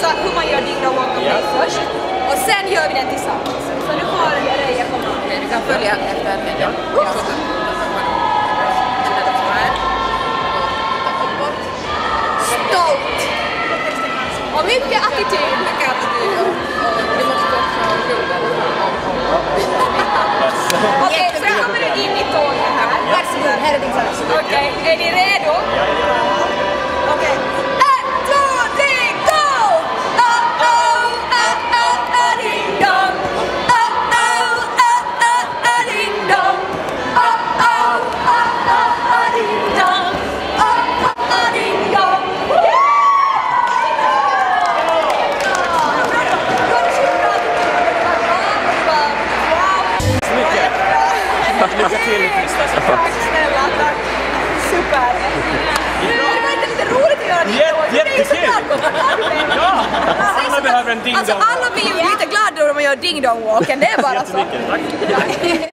visa hur man gör dina walk of yeah. först och sen gör vi den tillsammans. Så nu får Reija komma. Okej, okay, du kan följa efter mig. Ja. Stolt! Och mycket attityd. Mycket attityd vi måste också ha. Okej, så kommer du in i tåget här. Varsågod, här är din Okej, är ni redo? Lycka till. Tack snälla, tack. Super. Det var lite roligt att göra det jättekul. Ja! Alla behöver en ding Alltså alla blir ju lite glada när man gör ding dong walken, det är bara så.